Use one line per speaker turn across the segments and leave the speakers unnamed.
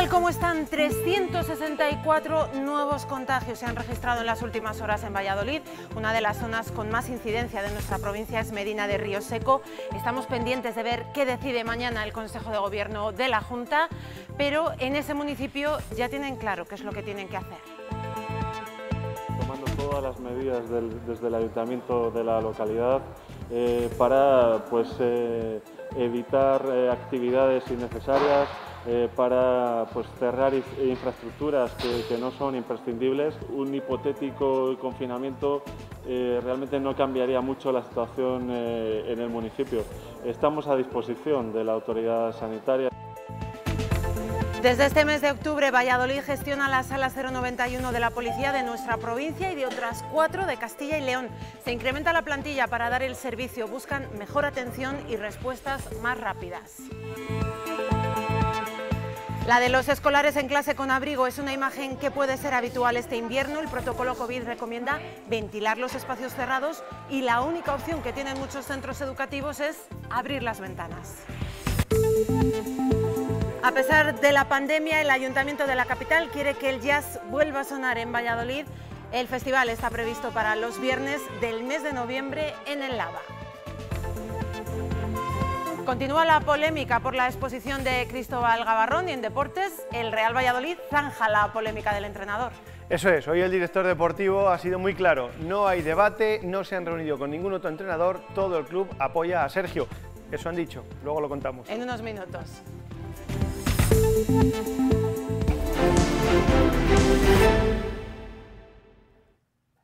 tal? ¿Cómo están? 364 nuevos contagios se han registrado en las últimas horas en Valladolid. Una de las zonas con más incidencia de nuestra provincia es Medina de Río Seco. Estamos pendientes de ver qué decide mañana el Consejo de Gobierno de la Junta, pero en ese municipio ya tienen claro qué es lo que tienen que hacer.
Tomando todas las medidas desde el ayuntamiento de la localidad eh, para pues, eh, evitar eh, actividades innecesarias, eh, para pues, cerrar infraestructuras que, no son imprescindibles. Un hipotético confinamiento eh, realmente no cambiaría mucho la situación eh, en el municipio. Estamos a disposición de la autoridad sanitaria.
Desde este mes de octubre, Valladolid gestiona la sala 091 de la policía de nuestra provincia y de otras cuatro de Castilla y León. Se incrementa la plantilla para dar el servicio, buscan mejor atención y respuestas más rápidas. La de los escolares en clase con abrigo es una imagen que puede ser habitual este invierno. El protocolo COVID recomienda ventilar los espacios cerrados y la única opción que tienen muchos centros educativos es abrir las ventanas. A pesar de la pandemia, el Ayuntamiento de la capital quiere que el jazz vuelva a sonar en Valladolid. El festival está previsto para los viernes del mes de noviembre en el Lava. Continúa la polémica por la exposición de Cristóbal Gavarrón y en deportes el Real Valladolid zanja la polémica del entrenador.
Eso es, hoy el director deportivo ha sido muy claro, no hay debate, no se han reunido con ningún otro entrenador, todo el club apoya a Sergio. Eso han dicho, luego lo contamos.
En unos minutos.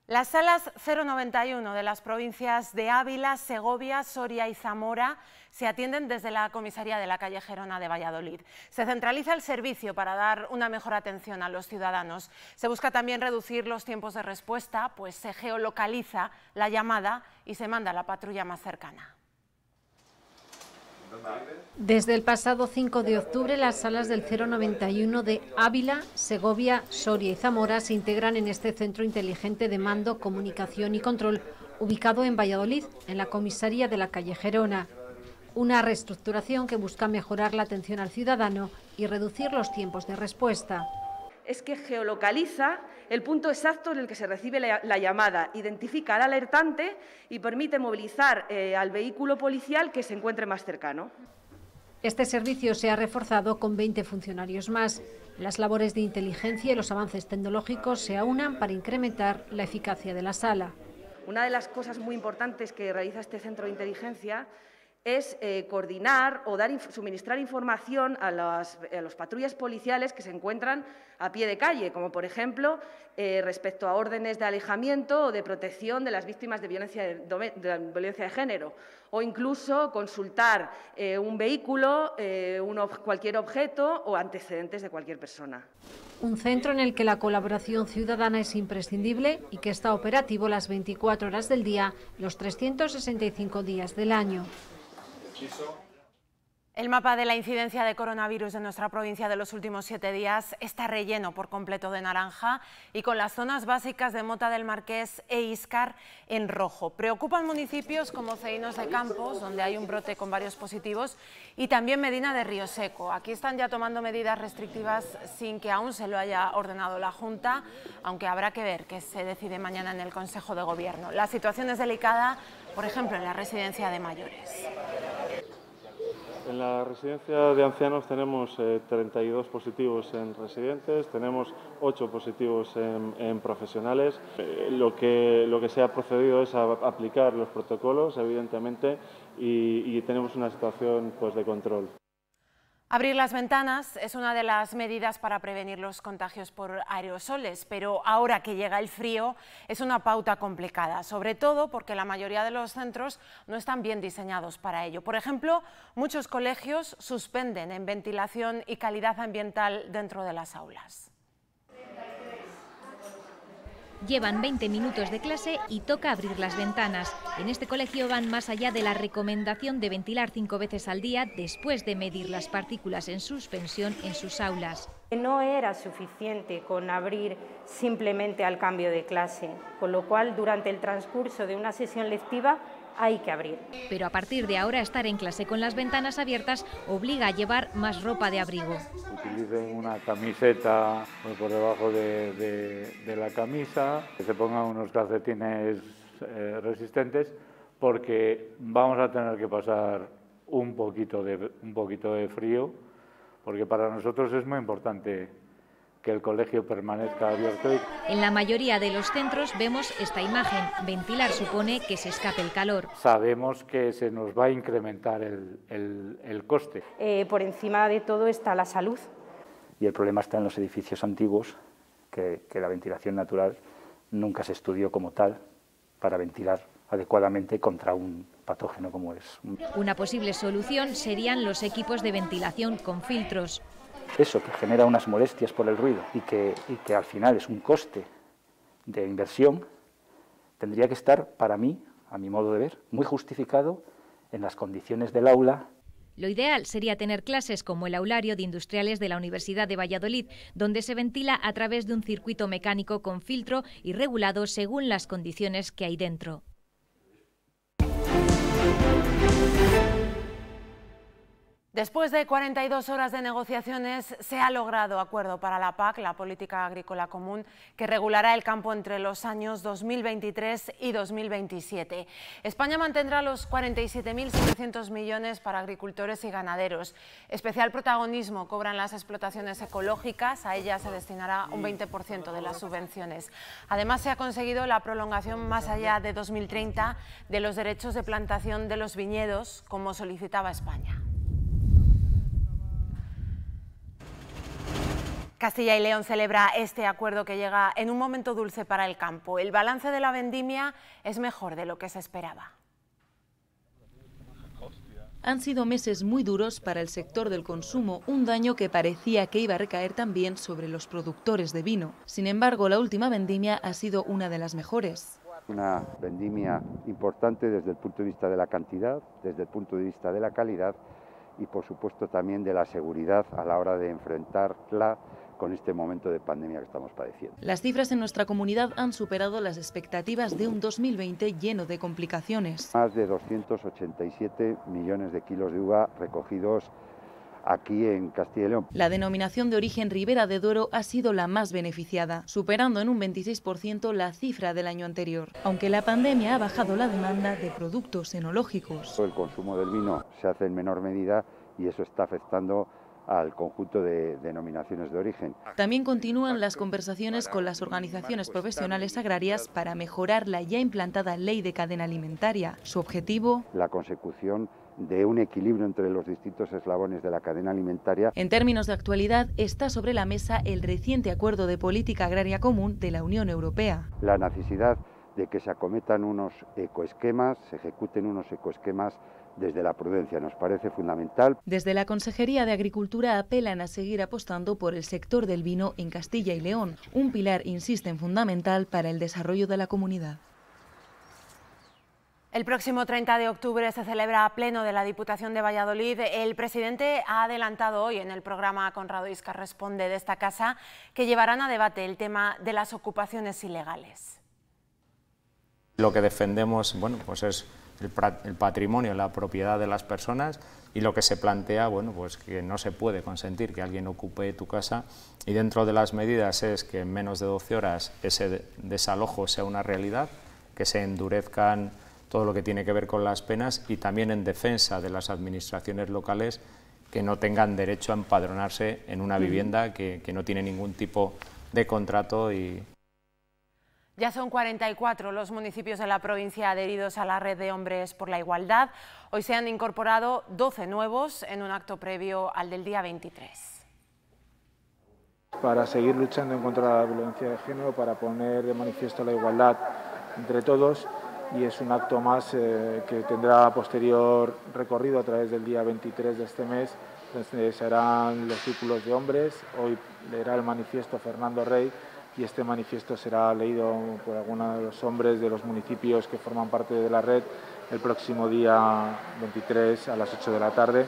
Las salas 091 de las provincias de Ávila, Segovia, Soria y Zamora se atienden desde la comisaría de la calle Gerona de Valladolid. Se centraliza el servicio para dar una mejor atención a los ciudadanos. Se busca también reducir los tiempos de respuesta, pues se geolocaliza la llamada y se manda a la patrulla más cercana.
Desde el pasado 5 de octubre, las salas del 091 de Ávila, Segovia, Soria y Zamora se integran en este centro inteligente de mando, comunicación y control, ubicado en Valladolid, en la comisaría de la calle Gerona. Una reestructuración que busca mejorar la atención al ciudadano y reducir los tiempos de respuesta
es que geolocaliza el punto exacto en el que se recibe la, llamada, identifica al alertante y permite movilizar eh, al vehículo policial que se encuentre más cercano.
Este servicio se ha reforzado con 20 funcionarios más. Las labores de inteligencia y los avances tecnológicos se aunan para incrementar la eficacia de la sala.
Una de las cosas muy importantes que realiza este centro de inteligencia es eh, coordinar o dar, suministrar información a las, patrullas policiales que se encuentran a pie de calle, como por ejemplo eh, respecto a órdenes de alejamiento o de protección de las víctimas de violencia de, violencia de género, o incluso consultar eh, un vehículo, cualquier objeto o antecedentes de cualquier persona.
Un centro en el que la colaboración ciudadana es imprescindible y que está operativo las 24 horas del día, los 365 días del año.
El mapa de la incidencia de coronavirus en nuestra provincia de los últimos siete días está relleno por completo de naranja y con las zonas básicas de Mota del Marqués e Iscar en rojo. Preocupan municipios como Ceinos de Campos, donde hay un brote con varios positivos, y también Medina de Río Seco. Aquí están ya tomando medidas restrictivas sin que aún se lo haya ordenado la Junta, aunque habrá que ver qué se decide mañana en el Consejo de Gobierno. La situación es delicada, por ejemplo, en la residencia de mayores.
En la residencia de ancianos tenemos 32 eh, positivos en residentes, tenemos 8 positivos en, profesionales. Eh, lo, que, lo que se ha procedido es a aplicar los protocolos, evidentemente, y, y tenemos una situación pues, de control.
Abrir las ventanas es una de las medidas para prevenir los contagios por aerosoles, pero ahora que llega el frío es una pauta complicada, sobre todo porque la mayoría de los centros no están bien diseñados para ello. Por ejemplo, muchos colegios suspenden en ventilación y calidad ambiental dentro de las aulas.
Llevan 20 minutos de clase y toca abrir las ventanas. En este colegio van más allá de la recomendación de ventilar cinco veces al día después de medir las partículas en suspensión en sus aulas.
No era suficiente con abrir simplemente al cambio de clase, con lo cual durante el transcurso de una sesión lectiva hay que abrir.
Pero a partir de ahora estar en clase con las ventanas abiertas obliga a llevar más ropa de abrigo.
Utilicen una camiseta por debajo de, la camisa, que se pongan unos calcetines eh, resistentes porque vamos a tener que pasar un poquito de, un poquito de frío, porque para nosotros es muy importante que el colegio permanezca abierto.
En la mayoría de los centros vemos esta imagen. Ventilar supone que se escape el calor.
Sabemos que se nos va a incrementar el, coste.
Eh, por encima de todo está la salud.
Y el problema está en los edificios antiguos, que, que la ventilación natural nunca se estudió como tal para ventilar adecuadamente contra un patógeno como es.
Una posible solución serían los equipos de ventilación con filtros
eso que genera unas molestias por el ruido y que, y que al final es un coste de inversión, tendría que estar, para mí, a mi modo de ver, muy justificado en las condiciones del aula
lo ideal sería tener clases como el aulario de industriales de la Universidad de Valladolid, donde se ventila a través de un circuito mecánico con filtro y regulado según las condiciones que hay dentro. Thank you.
Después de 42 horas de negociaciones, se ha logrado acuerdo para la PAC, la Política Agrícola Común, que regulará el campo entre los años 2023 y 2027. España mantendrá los 47.700 millones para agricultores y ganaderos. Especial protagonismo cobran las explotaciones ecológicas, a ellas se destinará un 20% de las subvenciones. Además, se ha conseguido la prolongación más allá de 2030 de los derechos de plantación de los viñedos, como solicitaba España. Castilla y León celebra este acuerdo que llega en un momento dulce para el campo. El balance de la vendimia es mejor de lo que se esperaba.
Han sido meses muy duros para el sector del consumo, un daño que parecía que iba a recaer también sobre los productores de vino. Sin embargo, la última vendimia ha sido una de las mejores.
Una vendimia importante desde el punto de vista de la cantidad, desde el punto de vista de la calidad y por supuesto también de la seguridad a la hora de enfrentarla con este momento de pandemia que estamos padeciendo.
Las cifras en nuestra comunidad han superado las expectativas de un 2020 lleno de complicaciones.
Más de 287 millones de kilos de uva recogidos aquí en Castilla y León.
La denominación de origen Ribera de Duero ha sido la más beneficiada, superando en un 26% la cifra del año anterior, aunque la pandemia ha bajado la demanda de productos enológicos.
El consumo del vino se hace en menor medida y eso está afectando al conjunto de denominaciones de origen.
También continúan las conversaciones con las organizaciones profesionales agrarias para mejorar la ya implantada ley de cadena alimentaria. Su objetivo...
La consecución de un equilibrio entre los distintos eslabones de la cadena alimentaria.
En términos de actualidad, está sobre la mesa el reciente acuerdo de política agraria común de la Unión Europea.
La necesidad de que se acometan unos ecoesquemas, se ejecuten unos ecoesquemas desde la prudencia. Nos parece fundamental.
Desde la Consejería de Agricultura apelan a seguir apostando por el sector del vino en Castilla y León, un pilar, insisten, fundamental para el desarrollo de la comunidad.
El próximo 30 de octubre se celebra pleno de la Diputación de Valladolid. El presidente ha adelantado hoy en el programa Conrado Isca Responde de esta casa que llevarán a debate el tema de las ocupaciones ilegales.
Lo que defendemos bueno, pues es el, patrimonio, la propiedad de las personas y lo que se plantea, bueno, pues que no se puede consentir que alguien ocupe tu casa y dentro de las medidas es que en menos de 12 horas ese desalojo sea una realidad, que se endurezcan todo lo que tiene que ver con las penas y también en defensa de las administraciones locales que no tengan derecho a empadronarse en una vivienda que, que no tiene ningún tipo de contrato y,
ya son 44 los municipios de la provincia adheridos a la red de hombres por la igualdad. Hoy se han incorporado 12 nuevos en un acto previo al del día 23.
Para seguir luchando en contra de la violencia de género, para poner de manifiesto la igualdad entre todos y es un acto más eh, que tendrá posterior recorrido a través del día 23 de este mes, donde serán los círculos de hombres. Hoy leerá el manifiesto Fernando Rey y este manifiesto será leído por algunos de los hombres de los municipios que forman parte de la red el próximo día 23 a las 8 de la tarde.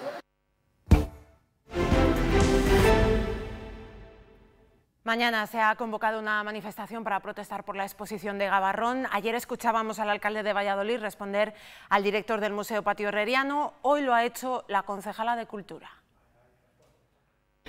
Mañana se ha convocado una manifestación para protestar por la exposición de Gabarrón. Ayer escuchábamos al alcalde de Valladolid responder al director del Museo Patio Herreriano. Hoy lo ha hecho la concejala de Cultura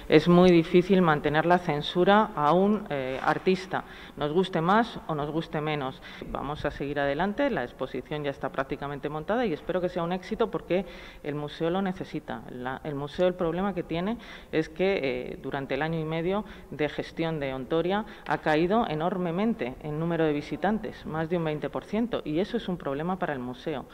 es muy difícil mantener la censura a un eh, artista, nos guste más o nos guste menos. Vamos a seguir adelante, la exposición ya está prácticamente montada y espero que sea un éxito porque el museo lo necesita. el museo el problema que tiene es que eh, durante el año y medio de gestión de Ontoria ha caído enormemente en número de visitantes, más de un 20%, y eso es un problema para el museo.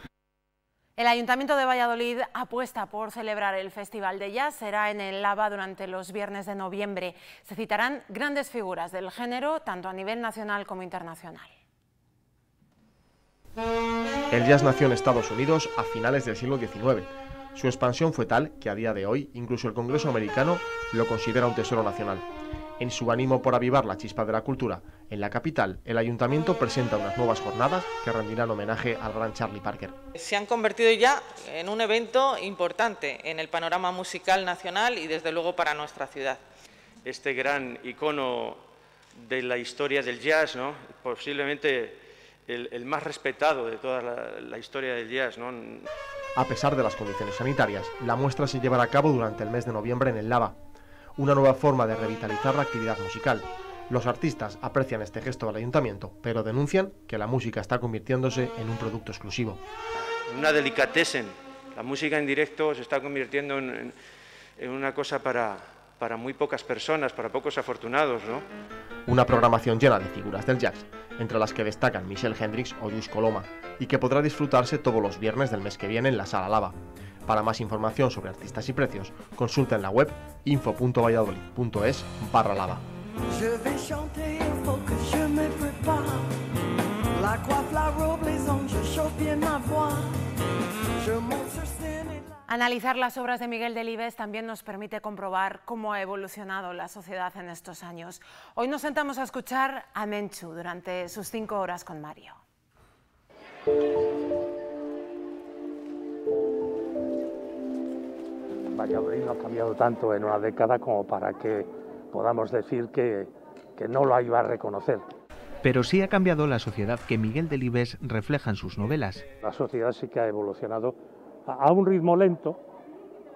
El Ayuntamiento de Valladolid apuesta por celebrar el Festival de Jazz. Será en el Lava durante los viernes de noviembre. Se citarán grandes figuras del género, tanto a nivel nacional como internacional.
El jazz nació en Estados Unidos a finales del siglo XIX. Su expansión fue tal que a día de hoy incluso el Congreso americano lo considera un tesoro nacional. En su ánimo por avivar la chispa de la cultura, en la capital, el ayuntamiento presenta unas nuevas jornadas que rendirán homenaje al gran Charlie Parker.
Se han convertido ya en un evento importante en el panorama musical nacional y desde luego para nuestra ciudad.
Este gran icono de la historia del jazz, ¿no? posiblemente el, más respetado de toda la, la historia del jazz. ¿no?
A pesar de las condiciones sanitarias, la muestra se llevará a cabo durante el mes de noviembre en el Lava, una nueva forma de revitalizar la actividad musical. Los artistas aprecian este gesto del ayuntamiento, pero denuncian que la música está convirtiéndose en un producto exclusivo.
Una delicatessen. La música en directo se está convirtiendo en, una cosa para, para muy pocas personas, para pocos afortunados, ¿no?
Una programación llena de figuras del jazz, entre las que destacan Michelle Hendrix o Luis Coloma, y que podrá disfrutarse todos los viernes del mes que viene en la Sala Lava. Para más información sobre artistas y precios, consulta en la web info.valladolid.es barra lava.
Analizar las obras de Miguel Delibes también nos permite comprobar cómo ha evolucionado la sociedad en estos años. Hoy nos sentamos a escuchar a Menchu durante sus cinco horas con Mario.
Valladolid no ha cambiado tanto en una década como para que podamos decir que, que no lo iba a reconocer.
Pero sí ha cambiado la sociedad que Miguel Delibes refleja en sus novelas.
La sociedad sí que ha evolucionado a un ritmo lento,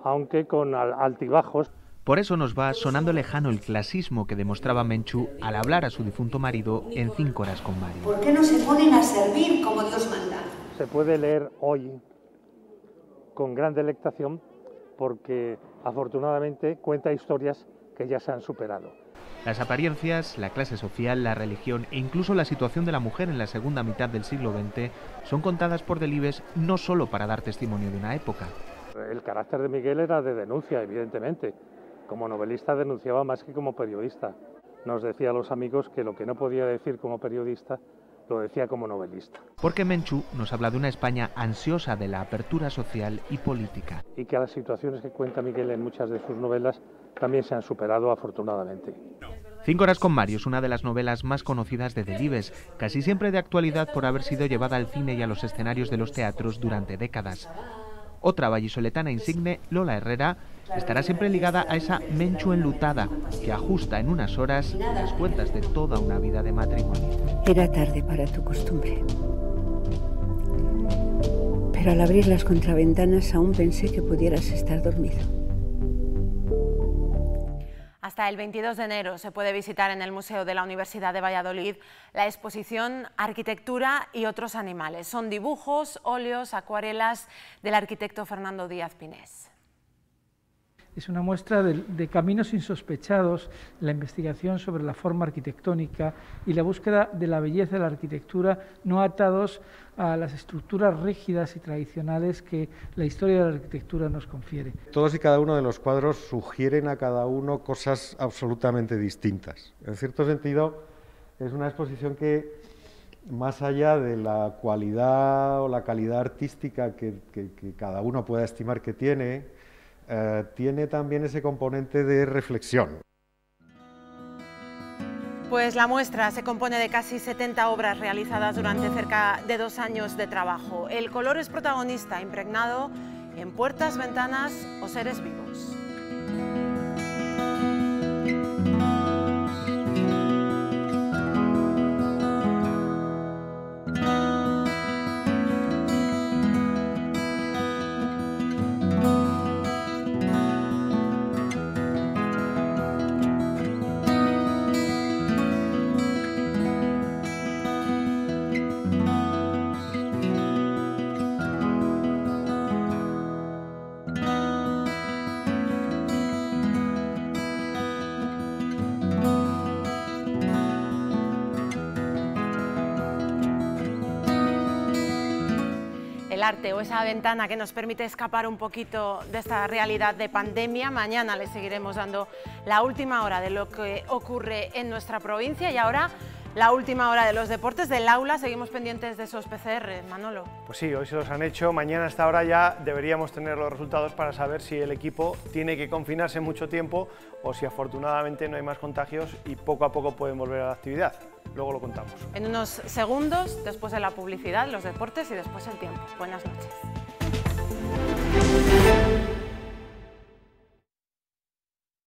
aunque con altibajos.
Por eso nos va sonando lejano el clasismo que demostraba Menchú al hablar a su difunto marido en Cinco horas con Mario.
¿Por qué no se ponen a servir como Dios manda?
Se puede leer hoy con gran delectación porque afortunadamente cuenta historias que ya se han superado.
Las apariencias, la clase social, la religión e incluso la situación de la mujer en la segunda mitad del siglo XX son contadas por Delibes no solo para dar testimonio de una época.
El carácter de Miguel era de denuncia, evidentemente. Como novelista denunciaba más que como periodista. Nos decía a los amigos que lo que no podía decir como periodista lo decía como novelista.
Porque Menchú nos habla de una España ansiosa de la apertura social y política.
Y que las situaciones que cuenta Miguel en muchas de sus novelas también se han superado afortunadamente.
Cinco horas con Mario es una de las novelas más conocidas de Delibes, casi siempre de actualidad por haber sido llevada al cine y a los escenarios de los teatros durante décadas. Otra vallisoletana insigne, Lola Herrera, estará siempre ligada a esa Menchu enlutada que ajusta en unas horas las cuentas de toda una vida de matrimonio.
Era tarde para tu costumbre. Pero al abrir las contraventanas aún pensé que pudieras estar dormido.
Hasta el 22 de enero se puede visitar en el Museo de la Universidad de Valladolid la exposición Arquitectura y otros animales. Son dibujos, óleos, acuarelas del arquitecto Fernando Díaz Pinés
es una muestra de, caminos insospechados, la investigación sobre la forma arquitectónica y la búsqueda de la belleza de la arquitectura no atados a las estructuras rígidas y tradicionales que la historia de la arquitectura nos confiere.
Todos y cada uno de los cuadros sugieren a cada uno cosas absolutamente distintas. En cierto sentido, es una exposición que más allá de la cualidad o la calidad artística que cada uno pueda estimar que tiene, eh, tiene también ese componente de reflexión.
Pues la muestra se compone de casi 70 obras realizadas durante cerca de dos años de trabajo. El color es protagonista, impregnado en puertas, ventanas o seres vivos. O esa ventana que nos permite escapar un poquito de esta realidad de pandemia. Mañana les seguiremos dando la última hora de lo que ocurre en nuestra provincia y ahora la última hora de los deportes del aula. Seguimos pendientes de esos PCR, Manolo.
Pues sí, hoy se los han hecho. Mañana a esta hora ya deberíamos tener los resultados para saber si el equipo tiene que confinarse mucho tiempo o si afortunadamente no hay más contagios y poco a poco pueden volver a la actividad. Luego lo contamos.
En unos segundos, después de la publicidad, los deportes y después el tiempo. Buenas noches.